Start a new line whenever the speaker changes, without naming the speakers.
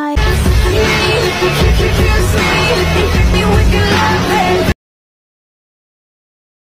high.